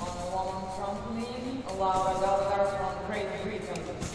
On a woman from Lille, Laura Gallagher from Great Britain.